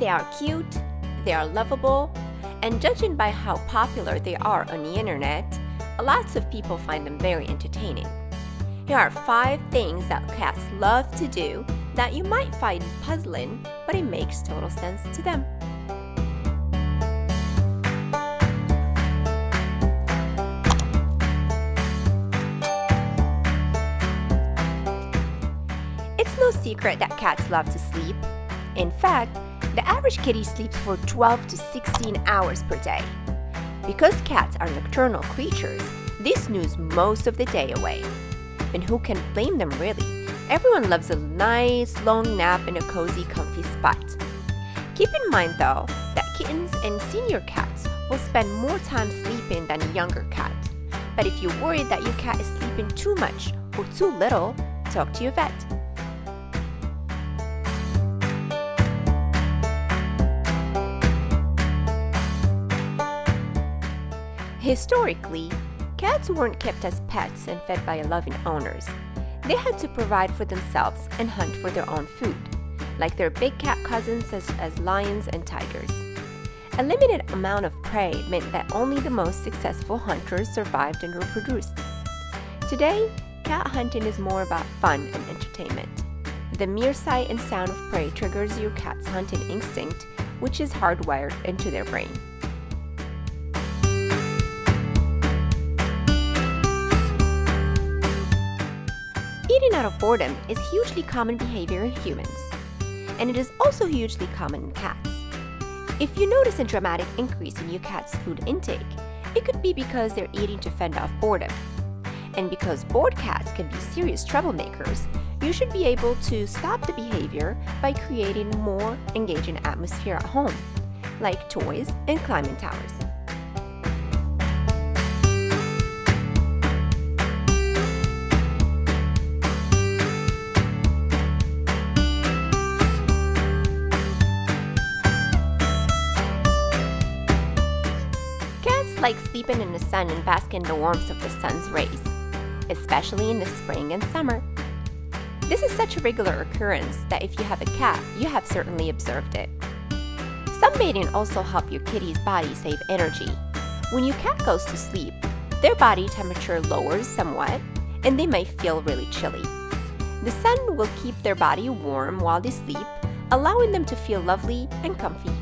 They are cute, they are lovable, and judging by how popular they are on the internet, lots of people find them very entertaining. Here are 5 things that cats love to do that you might find puzzling, but it makes total sense to them. It's no secret that cats love to sleep. In fact, the average kitty sleeps for 12 to 16 hours per day. Because cats are nocturnal creatures, they snooze most of the day away. And who can blame them really? Everyone loves a nice long nap in a cozy, comfy spot. Keep in mind though that kittens and senior cats will spend more time sleeping than a younger cat. But if you're worried that your cat is sleeping too much or too little, talk to your vet. Historically, cats weren't kept as pets and fed by loving owners. They had to provide for themselves and hunt for their own food, like their big cat cousins such as lions and tigers. A limited amount of prey meant that only the most successful hunters survived and reproduced. Today, cat hunting is more about fun and entertainment. The mere sight and sound of prey triggers your cat's hunting instinct, which is hardwired into their brain. Eating out of boredom is hugely common behavior in humans, and it is also hugely common in cats. If you notice a dramatic increase in your cat's food intake, it could be because they're eating to fend off boredom. And because bored cats can be serious troublemakers, you should be able to stop the behavior by creating more engaging atmosphere at home, like toys and climbing towers. Like sleeping in the sun and basking in the warmth of the sun's rays, especially in the spring and summer. This is such a regular occurrence that if you have a cat, you have certainly observed it. Sunbathing also helps your kitty's body save energy. When your cat goes to sleep, their body temperature lowers somewhat and they may feel really chilly. The sun will keep their body warm while they sleep, allowing them to feel lovely and comfy.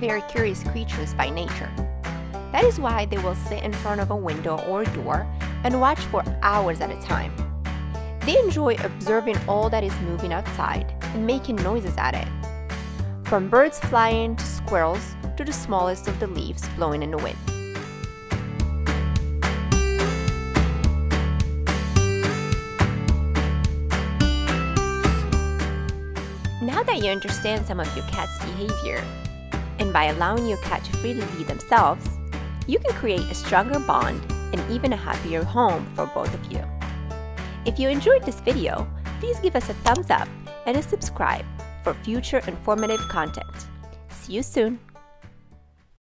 Very curious creatures by nature. That is why they will sit in front of a window or door and watch for hours at a time. They enjoy observing all that is moving outside and making noises at it. From birds flying to squirrels to the smallest of the leaves blowing in the wind. Now that you understand some of your cat's behavior, and by allowing your cat to freely be themselves, you can create a stronger bond and even a happier home for both of you. If you enjoyed this video, please give us a thumbs up and a subscribe for future informative content. See you soon!